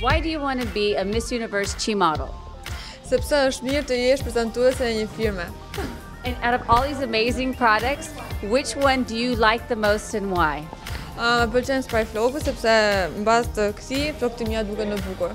Why do you want to be a Miss Universe Chi model? Sepse është mirë të jesh prezantuese e një firme. And out of all these amazing products, which one do you like the most and why? Uh, më pëlqen spray floku sepse mbas këtij flokët e mia duken më bukur.